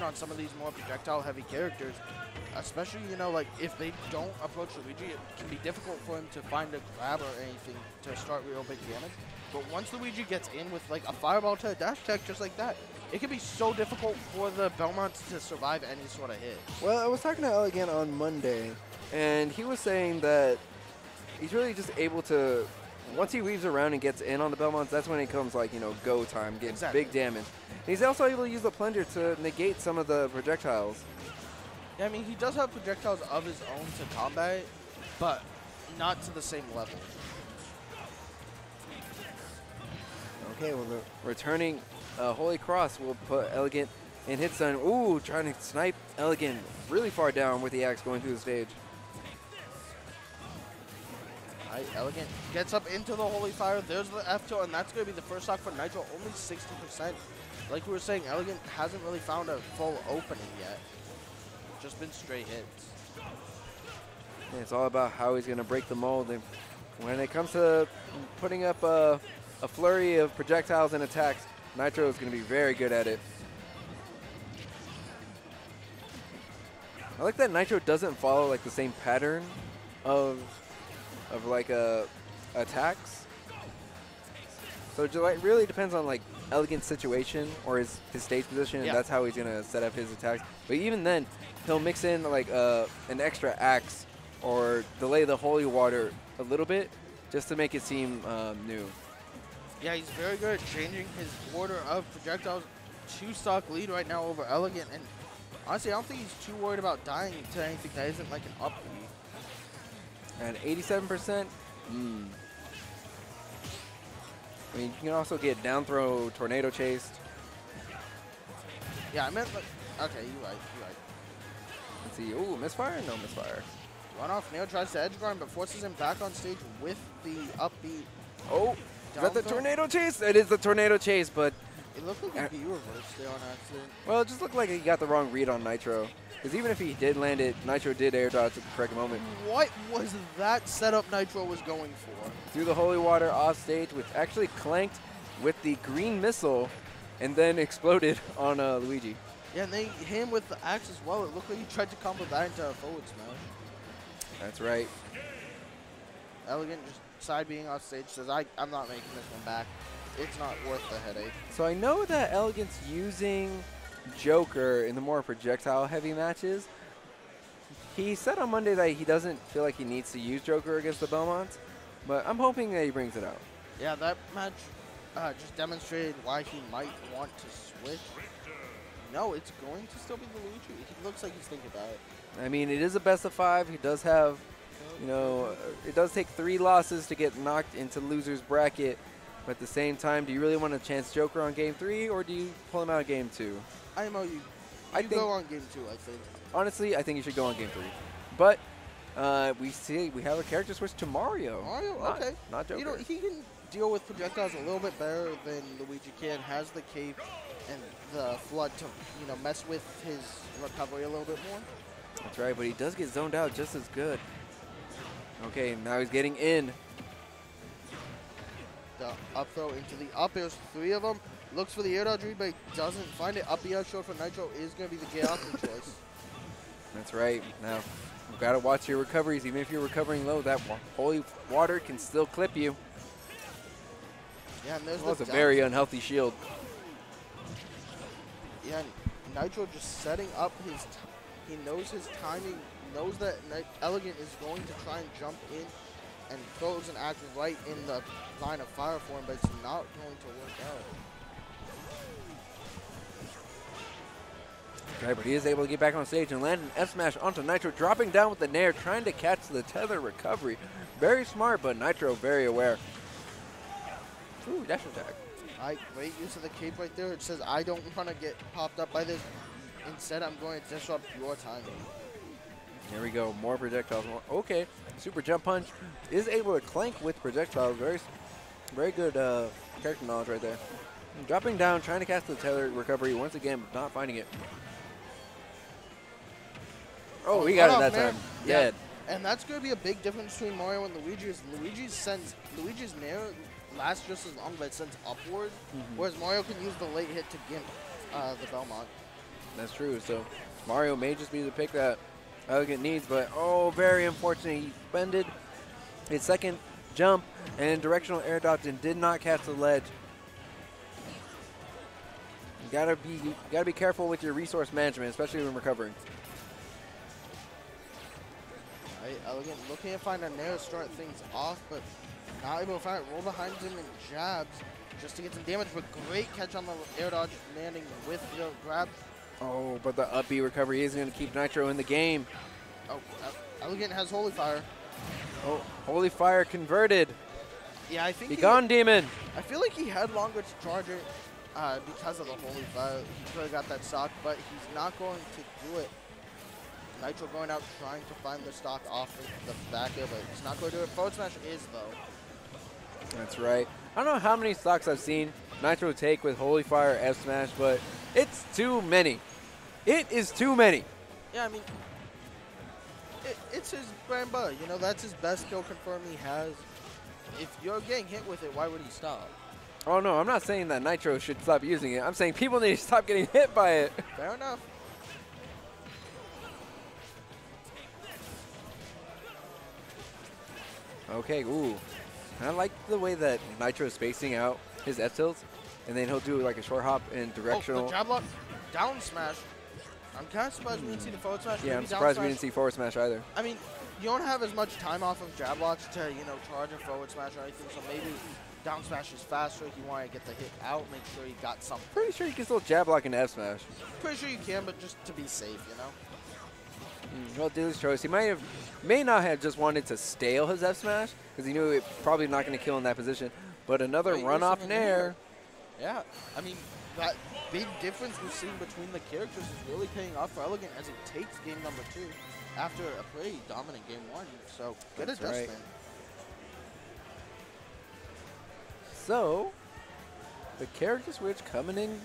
in on some of these more projectile-heavy characters, especially, you know, like, if they don't approach Luigi, it can be difficult for him to find a grab or anything to start real big damage. But once Luigi gets in with, like, a fireball to a dash tech just like that, it can be so difficult for the Belmonts to survive any sort of hit. Well, I was talking to Elegant on Monday, and he was saying that he's really just able to, once he weaves around and gets in on the Belmonts, that's when it comes like, you know, go time, getting Exactly. big damage. And he's also able to use the plunger to negate some of the projectiles. Yeah, I mean, he does have projectiles of his own to combat, but not to the same level. Okay, well, the returning uh, Holy Cross will put Elegant in hit stun. Ooh, trying to snipe Elegant really far down with the axe going through the stage. Elegant gets up into the Holy Fire. There's the F tilt, and that's going to be the first stock for Nitro, only 60%. Like we were saying, Elegant hasn't really found a full opening yet. Just been straight hits. Yeah, it's all about how he's going to break the mold. When it comes to putting up a, a flurry of projectiles and attacks, Nitro is going to be very good at it. I like that Nitro doesn't follow like the same pattern of of like uh, attacks. So it like, really depends on like elegant situation or his, his stage position, Yeah. and that's how he's gonna set up his attacks. But even then, he'll mix in like uh, an extra axe or delay the holy water a little bit just to make it seem um, new. Yeah, he's very good at changing his order of projectiles. Two stock lead right now over Elegant, and honestly, I don't think he's too worried about dying to anything that isn't like an up At 87%, hmm. I mean, you can also get down throw, tornado chased. Yeah, I meant like, okay, you're right, you're right. Let's see. Ooh, misfire? No misfire. One off, Neo tries to edge guard, but forces him back on stage with the up B. Oh, is that the tornado chase? It is the tornado chase, but It looked like Uh, a B reverse there on accident. well, it just looked like he got the wrong read on Nitro. Because even if he did land it, Nitro did air dodge at the correct moment. What was that setup Nitro was going for? Through the holy water off stage, which actually clanked with the green missile and then exploded on uh, Luigi. Yeah, and they hit him with the axe as well. It looked like he tried to combo that into a forward smash. That's right. Elegant just side being off stage says, I, I'm not making this one back. It's not worth the headache. So I know that Elegant's using Joker in the more projectile heavy matches. He said on Monday that he doesn't feel like he needs to use Joker against the Belmonts, but I'm hoping that he brings it out. Yeah, that match uh, just demonstrated why he might want to switch. No, it's going to still be the Luigi. He looks like he's thinking about it. I mean, it is a best of five. He does have, you know, it does take three losses to get knocked into loser's bracket. But at the same time, do you really want to chance Joker on game three, or do you pull him out of game two? IMO, you, I you think- go on game two, I think. Honestly, I think you should go on game three. But uh, we see we have a character switch to Mario. Mario, not, okay. Not Joker. You know, he can deal with projectiles a little bit better than Luigi can. Has the cape and the flood to, you know, mess with his recovery a little bit more. That's right, but he does get zoned out just as good. Okay, now he's getting in. The up throw into the up. There's three of them. Looks for the air dodge read, but doesn't find it. Up air short for Nitro is going to be the gay choice. That's right. Now, you've got to watch your recoveries. Even if you're recovering low, that holy water can still clip you. Yeah, and there's Well, the a very unhealthy shield. Yeah, Nitro just setting up his. He knows his timing. Knows that Elegant is going to try and jump in, and throws an axe right in the line of fire for him, but it's not going to work out. Right, but he is able to get back on stage and land an F smash onto Nitro, dropping down with the Nair, trying to catch the tether recovery. Very smart, but Nitro very aware. Ooh, dash attack. Alright, great use of the cape right there. It says, I don't want to get popped up by this. Instead, I'm going to disrupt your timing. Here we go, more projectiles. More. Okay, super jump punch is able to clank with projectiles. Very, very good uh, character knowledge right there. Dropping down, trying to cast the tether recovery once again, but not finding it. Oh, we got Cut it that Nair. time. Yeah. Dead. And that's going to be a big difference between Mario and Luigi. Is Luigi sends Luigi's Nair lasts just as long, but it sends upward, Mm-hmm. whereas Mario can use the late hit to gimp uh, the Belmont. That's true. So Mario may just be the pick that Elegant needs, but oh, very unfortunate. He bended his second jump and directional air dodge and did not catch the ledge. You gotta be you gotta be careful with your resource management, especially when recovering. Right, Elegant looking to find a nair to start things off, but not able to find it. Roll behind him and jabs just to get some damage, but great catch on the air dodge, landing with the grab. Oh, but the up B recovery is going to keep Nitro in the game. Oh, Elegant has Holy Fire. Oh, Holy Fire converted. Yeah, I think Be he- gone, Demon. I feel like he had longer to charge it uh, because of the Holy Fire. He could have got that stock, but he's not going to do it. Nitro going out trying to find the stock off of the back air, but he's not going to do it. Forward smash is, though. That's right. I don't know how many stocks I've seen Nitro take with Holy Fire F Smash, but it's too many. It is too many. Yeah, I mean, it, it's his and butter. You know, that's his best kill confirm he has. If you're getting hit with it, why would he stop? Oh no, I'm not saying that Nitro should stop using it. I'm saying people need to stop getting hit by it. Fair enough. Okay, ooh. I like the way that Nitro is spacing out his F tilts, and then he'll do like a short hop and Oh, directional. the jab lock, down smash. I'm kind of surprised we didn't see the forward smash. yeah, maybe I'm surprised we didn't see forward smash either. I mean, you don't have as much time off of jab locks to, you know, charge a forward smash or anything, so maybe down smash is faster. He wanted to get the hit out, make sure you got something. Pretty sure you can still jab lock into F smash. Pretty sure you can, but just to be safe, you know? Mm, Well, dealer's choice. He might have, may not have just wanted to stale his F smash because he knew it probably not going to kill in that position. But another Wait, run you're off saying nair. Yeah, I mean, that big difference we've seen between the characters is really paying off for Elegant as he takes game number two after a pretty dominant game one. So, good That's right. adjustment. So, the character switch coming in.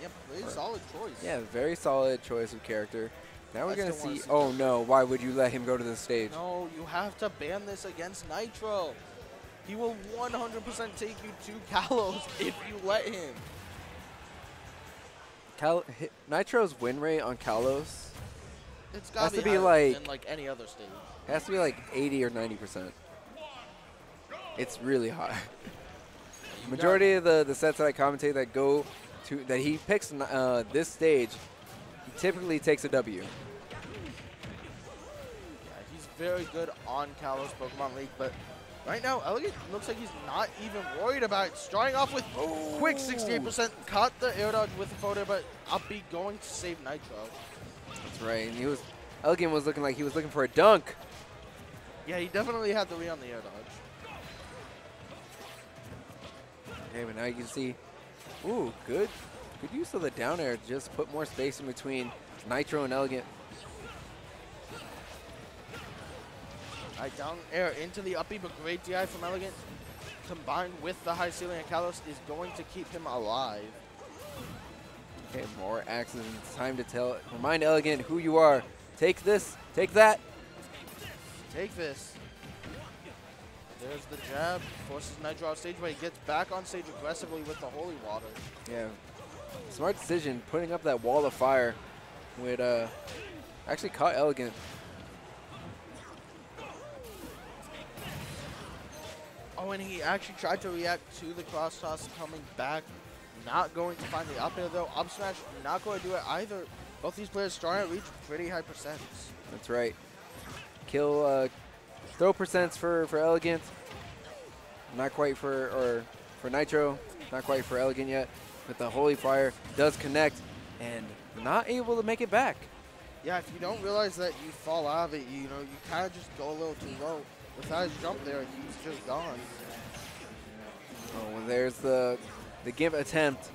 Yeah, pretty Right. solid choice. Yeah, very solid choice of character. Now we're going to see. see Oh no, why would you let him go to the stage? No, you have to ban this against Nitro. He will 100% take you to Kalos if you let him. Cal- Nitro's win rate on Kalos It's Has to be, be like- than like any other stage. has to be like 80 or 90%. It's really high. Majority of the, the sets that I commentate that go to that he picks uh, this stage, he typically takes a W. yeah, he's very good on Kalos Pokemon League, but right now Elegant looks like he's not even worried about it. Starting off with quick 68%, caught the air dodge with the photo, but up B going to save Nitro. That's right. And he was Elegant was looking like he was looking for a dunk. Yeah, he definitely had the lead on the air dodge. Okay, but now you can see, ooh, good, good use of the down air. Just put more space in between Nitro and Elegant. Alright, down air into the up B, but great DI from Elegant. Combined with the high ceiling of Kalos is going to keep him alive. Okay, more accidents. Time to tell, remind Elegant who you are. Take this, take that. Take this. There's the jab. Forces Nitro off stage, but he gets back on stage aggressively with the holy water. Yeah, smart decision. Putting up that wall of fire With uh, actually caught Elegant. Oh, and he actually tried to react to the cross toss coming back. Not going to find the up air though. Up smash, not going to do it either. Both these players starting to reach pretty high percents. That's right. Kill, uh, throw percents for for Elegant. Not quite for or for Nitro. Not quite for Elegant yet. But the Holy Fire does connect and not able to make it back. Yeah, if you don't realize that you fall out of it, you know, you kind of just go a little too low. Without his jump there, he's just gone. Oh, well, there's the the gimp attempt.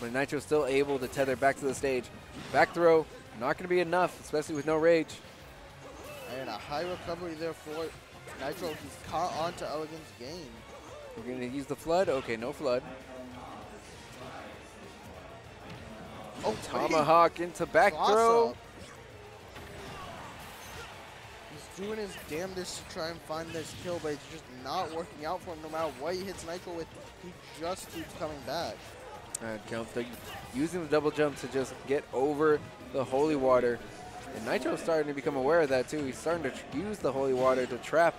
But Nitro's still able to tether back to the stage. Back throw, not going to be enough, especially with no rage. And a high recovery there for Nitro. He's caught on to Elegant's game. We're going to use the flood. Okay, no flood. Oh. Tomahawk into back throw. up. Doing his damnedest to try and find this kill, but it's just not working out for him. No matter what he hits Nitro with, he just keeps coming back. uh, jump. Using the double jump to just get over the holy water. And Nitro's starting to become aware of that too. He's starting to tr- use the holy water to trap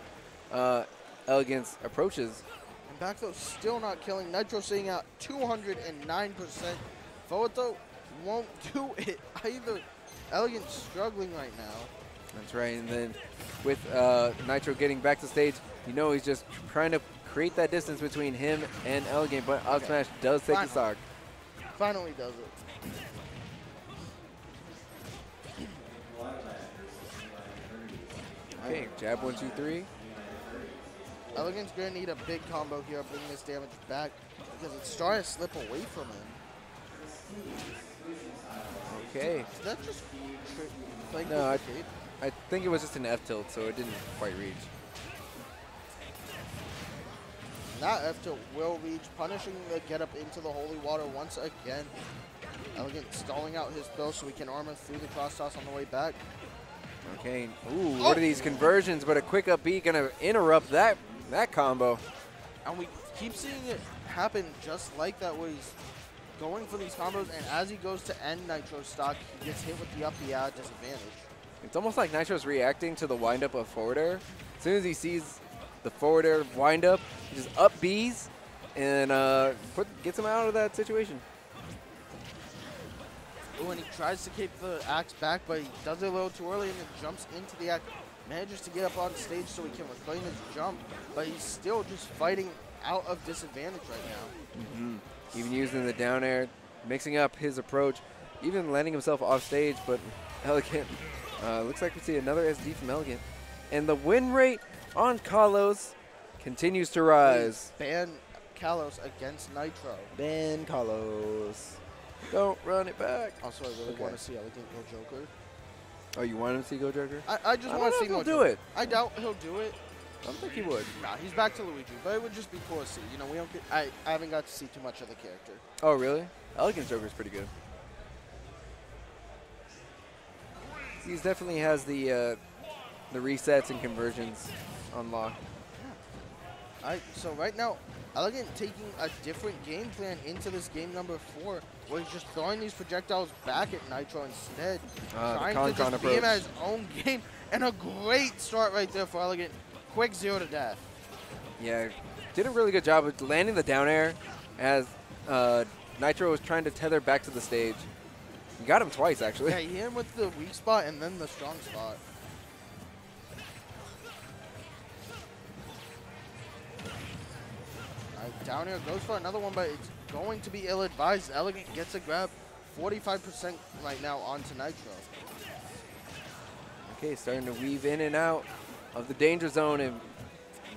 uh, Elegant's approaches. And back throw, still not killing. Nitro sitting out 209%. Forward throw, won't do it either. Elegant struggling right now. That's right. And then with uh, Nitro getting back to stage, you know he's just trying to create that distance between him and Elegant. But Up Okay. Smash does take Fine. the stock. Finally does it. Okay, jab one, two, three. Elegant's gonna need a big combo here, bring this damage back because it's starting to slip away from him. Okay. Is that just playing No, I-? I think it was just an F tilt, so it didn't quite reach. That F tilt will reach, punishing the get up into the holy water once again. Elegant stalling out his throw so he can armor through the cross toss on the way back. Okay. Ooh, Oh. what are these conversions? But a quick up B gonna interrupt that that combo. And we keep seeing it happen just like that where he's going for these combos and as he goes to end Nitro stock, he gets hit with the up B at disadvantage. It's almost like Nitro's reacting to the windup of forward air. As soon as he sees the forward air windup, he just up Bs and uh, put gets him out of that situation. Ooh, and he tries to keep the axe back, but he does it a little too early and then jumps into the axe. Manages to get up on stage so he can reclaim his jump, but he's still just fighting out of disadvantage right now. Hmm. Even using the down air, mixing up his approach, even landing himself off stage, but Elegant. Uh, looks like we see another SD from Elegant. And the win rate on Kalos continues to rise. Ban Kalos against Nitro. Ban Kalos. Don't run it back. Also, I really Okay. want to see Elegant go Joker. Oh, you want him to see Go Joker? I, I just I want to see he'll more do Joker. it. I doubt he'll do it. I don't think he would. Nah, he's back to Luigi, but it would just be cool to see. You know, we don't get. I, I haven't got to see too much of the character. Oh, really? Elegant Joker's pretty good. He definitely has the uh, the resets and conversions unlocked. lock. All right, so right now, Elegant taking a different game plan into this game number four, where he's just throwing these projectiles back at Nitro instead, the trying Con to just Con him at his own game, and a great start right there for Elegant. Quick zero to death. Yeah, did a really good job of landing the down air as uh, Nitro was trying to tether back to the stage. You got him twice, actually. Yeah, he hit him with the weak spot and then the strong spot. Alright, down air goes for another one, but it's going to be ill-advised. Elegant gets a grab, 45% right now onto Nitro. Okay, starting to weave in and out of the danger zone, and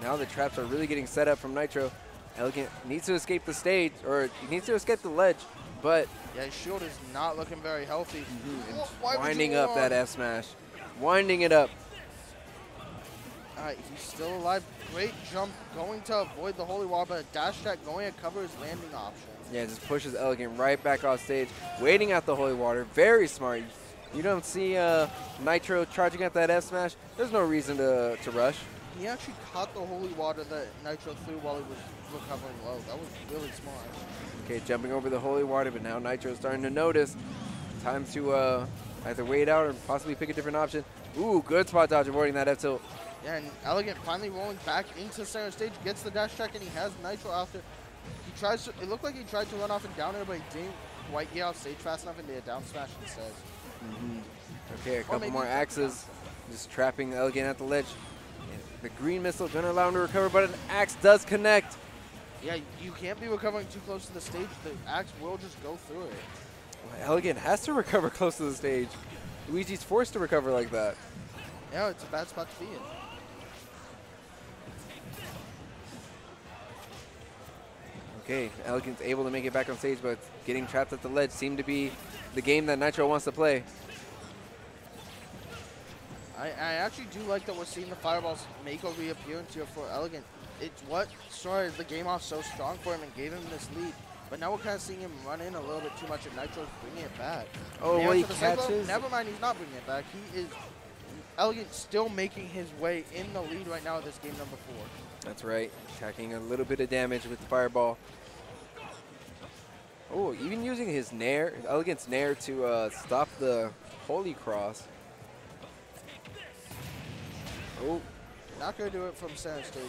now the traps are really getting set up from Nitro. Elegant needs to escape the stage, or he needs to escape the ledge, but Yeah, his shield is not looking very healthy. Wh- why winding up that? F smash, winding it up. Alright, he's still alive. Great jump, going to avoid the holy wall, but a dash attack going to cover his landing option. Yeah, just pushes Elegant right back off stage, waiting out the holy water. Very smart. You don't see uh, Nitro charging at that F smash. There's no reason to, to rush. He actually caught the holy water that Nitro threw while he was low. That was really smart. Okay, jumping over the holy water, but now Nitro's starting to notice. Time to uh, either wait out or possibly pick a different option. Ooh, good spot dodge avoiding that F tilt. Yeah, and Elegant finally rolling back into center stage, gets the dash check, and he has Nitro out there. He tries to, it looked like he tried to run off and down there, but he didn't quite get off stage fast enough and did a down smash instead. Okay, a couple more axes. Just trapping Elegant at the ledge. And the green missile gonna allow him to recover, but an axe does connect. Yeah, you can't be recovering too close to the stage. The axe will just go through it. Elegant has to recover close to the stage. Luigi's forced to recover like that. Yeah, it's a bad spot to be in. Okay, Elegant's able to make it back on stage, but getting trapped at the ledge seemed to be the game that Nitro wants to play. I, I actually do like that we're seeing the fireballs make a reappearance here for Elegant. It's what started the game off so strong for him and gave him this lead. But now we're kind of seeing him run in a little bit too much, and Nitro's bringing it back. Oh, well, he catches. Never mind, he's not bringing it back. He is Elegant still making his way in the lead right now. This game number four. That's right, attacking a little bit of damage with the fireball. Oh, even using his nair, elegant nair to uh, stop the Holy Cross. Oh, Not going to do it from center stage.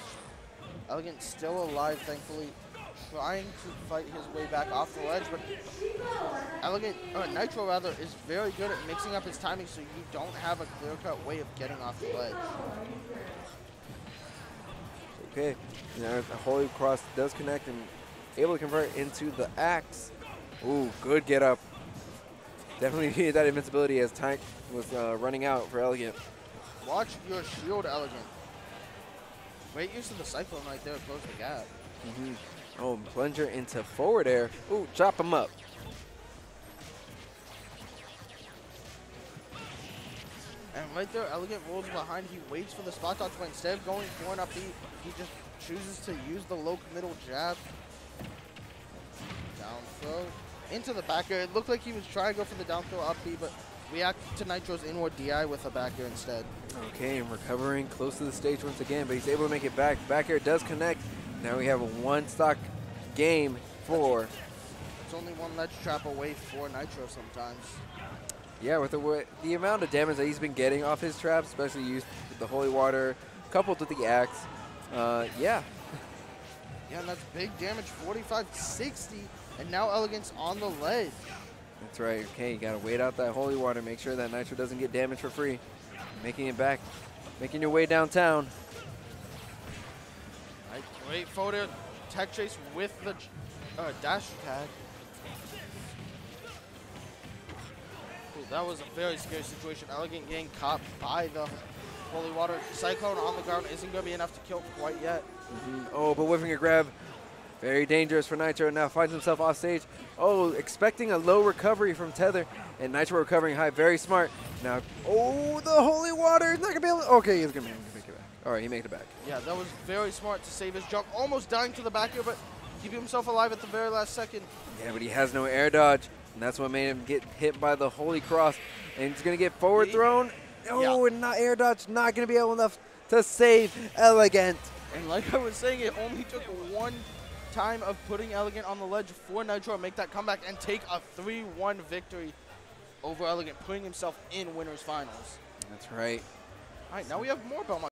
Elegant still alive, thankfully. Trying to fight his way back off the ledge, but Elegant, uh, Nitro rather, is very good at mixing up his timing so you don't have a clear-cut way of getting off the ledge. okay. Now the Holy Cross does connect and able to convert into the axe. Ooh, good get up. Definitely needed that invincibility as time was uh, running out for Elegant. Watch your shield, Elegant. Great use of the Cyclone right there to close the gap. Mm-hmm. Oh, plunger into forward air. Ooh, chop him up. And right there, Elegant rolls behind. He waits for the spot dodge, but instead of going for an up B, he just chooses to use the low middle jab. Down throw. Into the back air. It looked like he was trying to go for the down throw up B, but reacted to Nitro's inward DI with a back air instead. Okay, and recovering close to the stage once again, but he's able to make it back. Back air does connect. Now we have a one stock game for, It's only one ledge trap away for Nitro sometimes. yeah, with the, wa- the amount of damage that he's been getting off his traps, especially used with the holy water, coupled with the axe. Uh, yeah, Yeah, and that's big damage, 45-60, and now Elegant's on the ledge. That's right. Okay, you gotta wait out that holy water, make sure that Nitro doesn't get damaged for free. Making it back, making your way downtown. Right, great photo, tech chase with the uh, dash tag. Ooh, that was a very scary situation. Elegant getting caught by the holy water. Cyclone on the ground isn't going to be enough to kill quite yet. Mhm. Oh, but whiffing a grab. Very dangerous for Nitro. Now finds himself off stage. Oh, expecting a low recovery from Tether. And Nitro recovering high. Very smart. Now, oh, the holy water. He's not going to be able to. Okay, he's going to be, gonna make it back. All right, he made it back. Yeah, that was very smart to save his jump. Almost dying to the back air, but keeping himself alive at the very last second. Yeah, but he has no air dodge. And that's what made him get hit by the holy cross. And he's going to get forward thrown. Oh, and not air dodge. Not going to be able enough to save Elegant. And like I was saying, it only took one time of putting Elegant on the ledge for Nitro make that comeback and take a 3-1 victory over Elegant, putting himself in winners finals. That's right. All right, now we have more Belmont.